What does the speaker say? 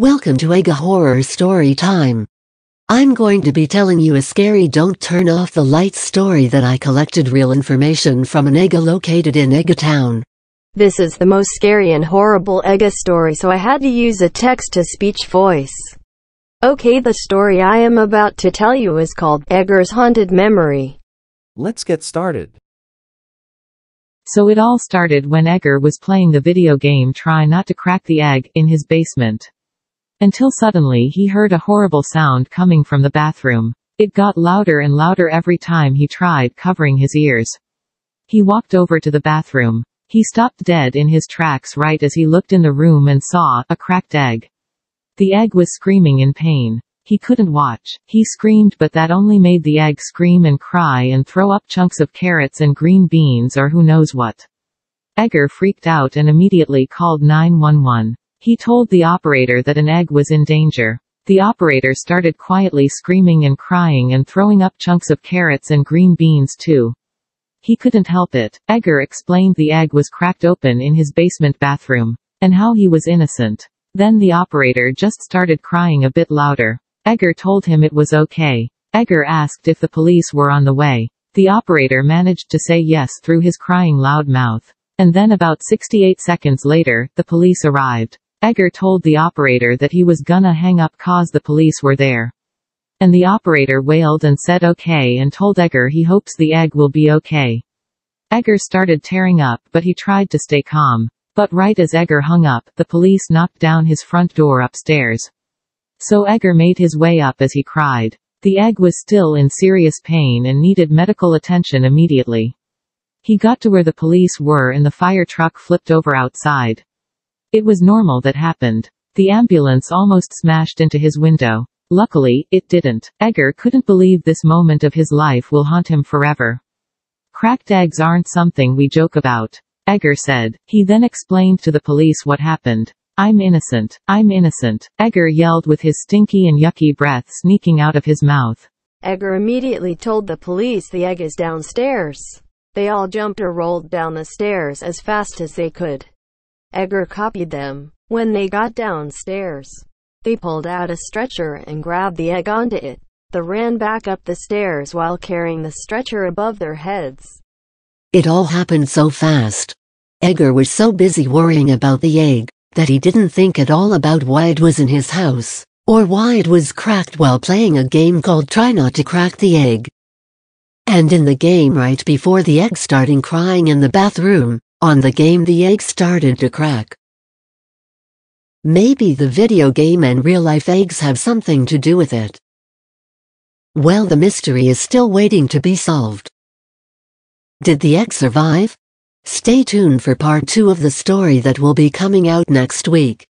Welcome to Egga Horror Story Time. I'm going to be telling you a scary don't turn off the lights story that I collected real information from an Egga located in Egga town. This is the most scary and horrible Egga story so I had to use a text-to-speech voice. Okay the story I am about to tell you is called Egger's Haunted Memory. Let's get started. So it all started when Egger was playing the video game Try Not to Crack the Egg in his basement. Until suddenly he heard a horrible sound coming from the bathroom. It got louder and louder every time he tried covering his ears. He walked over to the bathroom. He stopped dead in his tracks right as he looked in the room and saw a cracked egg. The egg was screaming in pain. He couldn't watch. He screamed but that only made the egg scream and cry and throw up chunks of carrots and green beans or who knows what. Egger freaked out and immediately called 911. He told the operator that an egg was in danger. The operator started quietly screaming and crying and throwing up chunks of carrots and green beans too. He couldn't help it. Egger explained the egg was cracked open in his basement bathroom. And how he was innocent. Then the operator just started crying a bit louder. Egger told him it was okay. Egger asked if the police were on the way. The operator managed to say yes through his crying loud mouth. And then about 68 seconds later, the police arrived. Egger told the operator that he was gonna hang up cause the police were there. And the operator wailed and said okay and told Egger he hopes the egg will be okay. Egger started tearing up but he tried to stay calm. But right as Egger hung up, the police knocked down his front door upstairs. So Egger made his way up as he cried. The egg was still in serious pain and needed medical attention immediately. He got to where the police were and the fire truck flipped over outside. It was normal that happened. The ambulance almost smashed into his window. Luckily, it didn't. Egger couldn't believe this moment of his life will haunt him forever. Cracked eggs aren't something we joke about. Egger said. He then explained to the police what happened. I'm innocent. I'm innocent. Egger yelled with his stinky and yucky breath sneaking out of his mouth. Egger immediately told the police the egg is downstairs. They all jumped or rolled down the stairs as fast as they could. Egger copied them. When they got downstairs, they pulled out a stretcher and grabbed the egg onto it. They ran back up the stairs while carrying the stretcher above their heads. It all happened so fast. Egger was so busy worrying about the egg, that he didn't think at all about why it was in his house, or why it was cracked while playing a game called Try Not to Crack the Egg. And in the game right before the egg starting crying in the bathroom, on the game the egg started to crack. Maybe the video game and real-life eggs have something to do with it. Well the mystery is still waiting to be solved. Did the egg survive? Stay tuned for part 2 of the story that will be coming out next week.